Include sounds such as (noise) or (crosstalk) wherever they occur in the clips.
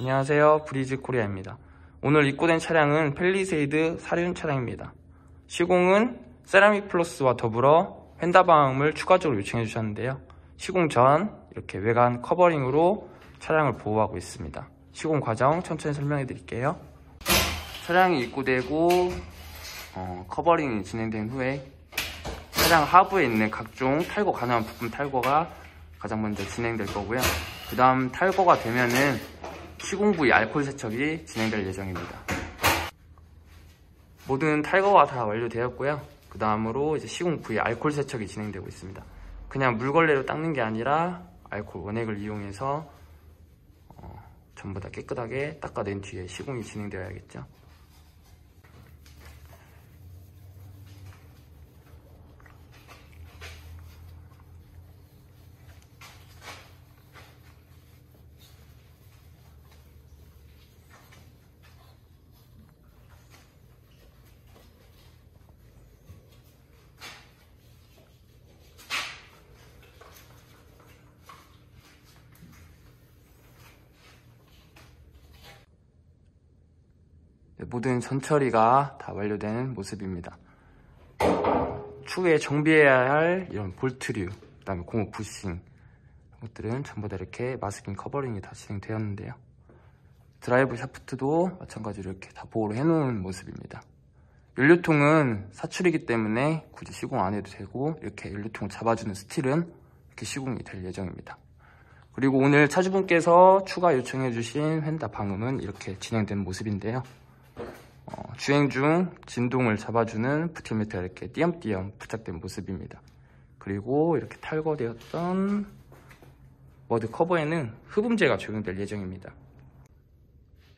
안녕하세요. 브리즈 코리아입니다. 오늘 입고된 차량은 펠리세이드 사륜 차량입니다. 시공은 세라믹 플러스와 더불어 휀다방음을 추가적으로 요청해 주셨는데요. 시공 전 이렇게 외관 covering으로 차량을 보호하고 있습니다. 시공 과정 천천히 설명해 드릴게요. 차량이 입고되고 어, covering이 진행된 후에 차량 하부에 있는 각종 탈거 가능한 부품 탈거가 가장 먼저 진행될 거고요. 그 다음 탈거가 되면은 시공 부위 알콜 세척이 진행될 예정입니다. 모든 탈거가 다 완료되었고요. 그 다음으로 이제 시공 부위 알콜 세척이 진행되고 있습니다. 그냥 물걸레로 닦는 게 아니라 알콜 원액을 이용해서 어, 전부 다 깨끗하게 닦아낸 뒤에 시공이 진행되어야겠죠. 모든 전처리가 다 완료된 모습입니다. 추후에 정비해야 할 이런 볼트류, 그 다음에 고무 bushing 것들은 전부 다 이렇게 masking covering이 다 진행되었는데요. drive shaft도 마찬가지로 이렇게 다 보호를 해놓은 모습입니다. 연료통은 사출이기 때문에 굳이 시공 안 해도 되고 이렇게 연료통을 잡아주는 스틸은 이렇게 시공이 될 예정입니다. 그리고 오늘 차주분께서 추가 요청해주신 휀다 방음은 이렇게 진행된 모습인데요. 어, 주행 중 진동을 잡아주는 부틸미터가 이렇게 띄엄띄엄 부착된 모습입니다. 그리고 이렇게 탈거되었던 머드 커버에는 흡음재가 적용될 예정입니다.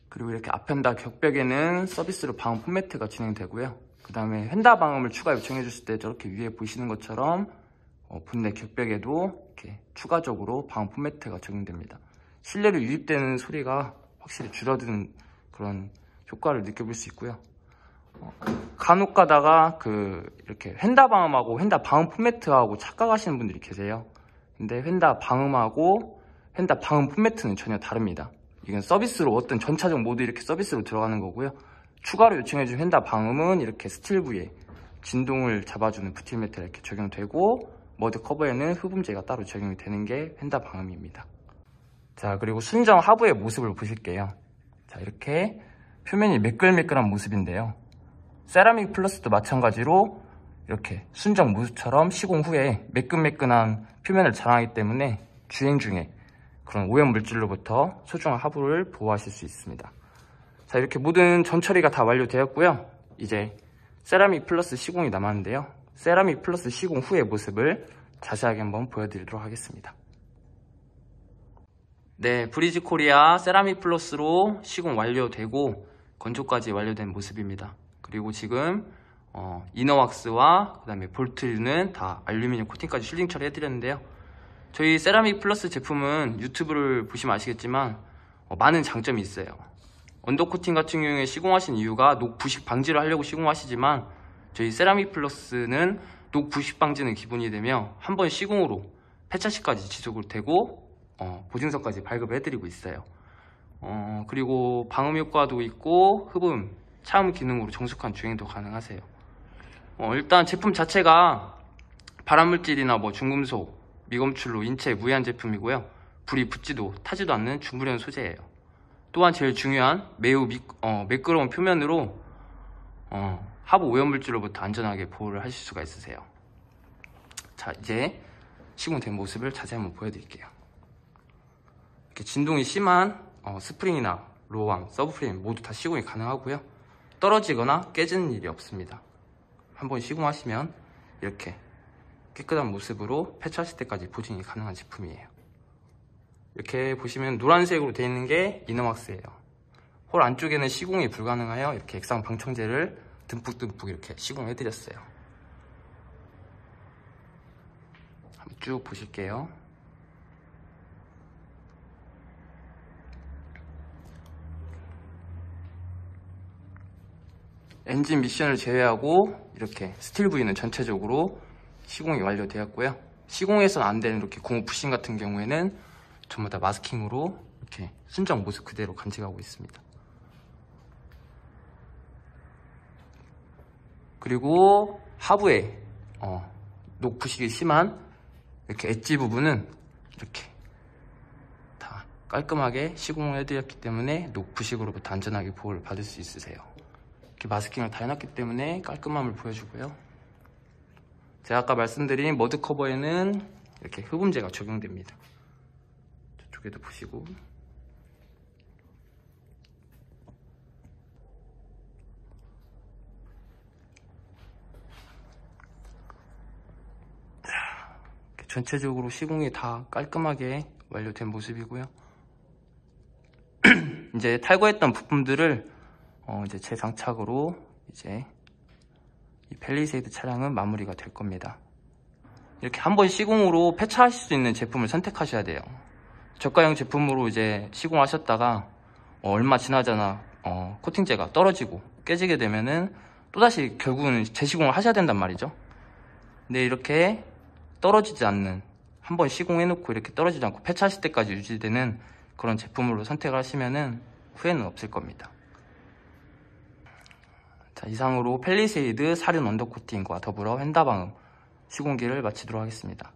그리고 이렇게 앞엔다 격벽에는 서비스로 방음 폼매트가 진행되고요. 그 다음에 휀다 방음을 추가 요청해 주실 때 저렇게 위에 보시는 것처럼 어, 본넷 격벽에도 이렇게 추가적으로 방음 폼매트가 적용됩니다. 실내로 유입되는 소리가 확실히 줄어드는 그런 효과를 느껴볼 수 있고요. 어, 간혹 가다가 그 이렇게 휀다 방음하고 휀다 방음 foam mat하고 착각하시는 분들이 계세요. 근데 휀다 방음하고 휀다 방음 foam mat는 전혀 다릅니다. 이건 서비스로 어떤 전 차종 모두 이렇게 서비스로 들어가는 거고요. 추가로 요청해준 휀다 방음은 이렇게 스틸 부에 진동을 잡아주는 부틸 매트가 이렇게 적용되고 mud cover에는 흡음재가 따로 적용이 되는 게 휀다 방음입니다. 자 그리고 순정 하부의 모습을 보실게요. 자 이렇게 표면이 매끌매끌한 모습인데요. 세라믹 플러스도 마찬가지로 이렇게 순정 무수처럼 시공 후에 매끈매끈한 표면을 자랑하기 때문에 주행 중에 그런 오염 물질로부터 소중한 하부를 보호하실 수 있습니다. 자 이렇게 모든 전 처리가 다 완료되었고요. 이제 세라믹 플러스 시공이 남았는데요. 세라믹 플러스 시공 후의 모습을 자세하게 한번 보여드리도록 하겠습니다. 네, 브리즈 코리아 세라믹 플러스로 시공 완료되고 건조까지 완료된 모습입니다. 그리고 지금 어, inner wax와 그 다음에 볼트는 다 알루미늄 코팅까지 sealing 처리해드렸는데요. 저희 세라믹 플러스 제품은 유튜브를 보시면 아시겠지만 어, 많은 장점이 있어요. undercoating 같은 경우에 시공하신 이유가 녹 부식 방지를 하려고 시공하시지만 저희 세라믹 플러스는 녹 부식 방지는 기본이 되며 한 번 시공으로 폐차 시까지 지속을 되고 어, 보증서까지 발급해드리고 있어요. 어, 그리고 방음 효과도 있고 흡음, 차음 기능으로 정숙한 주행도 가능하세요. 어, 일단 제품 자체가 발암물질이나 뭐 중금속, 미검출로 인체에 무해한 제품이고요. 불이 붙지도 타지도 않는 중불연 소재예요. 또한 제일 중요한 매우 미, 어, 매끄러운 표면으로 어, 하부 오염물질로부터 안전하게 보호를 하실 수가 있으세요. 자 이제 시공된 모습을 자세히 한번 보여드릴게요. 이렇게 진동이 심한 어, 스프링이나 lower arm, subframe 모두 다 시공이 가능하고요. 떨어지거나 깨지는 일이 없습니다. 한번 시공하시면 이렇게 깨끗한 모습으로 폐차하실 때까지 보증이 가능한 제품이에요. 이렇게 보시면 노란색으로 되어 있는 게 이너막스예요. 홀 안쪽에는 시공이 불가능하여 이렇게 액상 방청제를 듬뿍듬뿍 이렇게 시공해드렸어요. 한번 쭉 보실게요. 엔진 미션을 제외하고 이렇게 스틸 부위는 전체적으로 시공이 완료되었고요. 시공해서는 안 되는 이렇게 고무 bushing 같은 경우에는 전부 다 마스킹으로 이렇게 순정 모습 그대로 간직하고 있습니다. 그리고 하부에 어, 녹부식이 심한 이렇게 엣지 부분은 이렇게 다 깔끔하게 시공을 해드렸기 때문에 녹부식으로부터 안전하게 보호를 받을 수 있으세요. 이렇게 마스킹을 다 해놨기 때문에 깔끔함을 보여주고요. 제가 아까 말씀드린 머드 커버에는 이렇게 흡음재가 적용됩니다. 저쪽에도 보시고 전체적으로 시공이 다 깔끔하게 완료된 모습이고요. (clears throat) 이제 탈거했던 부품들을 어 이제 재장착으로 이제 이 펠리세이드 차량은 마무리가 될 겁니다. 이렇게 한 번 시공으로 폐차하실 수 있는 제품을 선택하셔야 돼요. 저가형 제품으로 이제 시공하셨다가 어, 얼마 지나잖아 어, 코팅제가 떨어지고 깨지게 되면은 또다시 결국은 재시공을 하셔야 된단 말이죠. 근데 이렇게 떨어지지 않는 한 번 시공해놓고 이렇게 떨어지지 않고 폐차하실 때까지 유지되는 그런 제품으로 선택을 하시면은 후회는 없을 겁니다. 자, 이상으로 펠리세이드 사륜 언더코팅과 더불어 휀다방음 시공기를 마치도록 하겠습니다.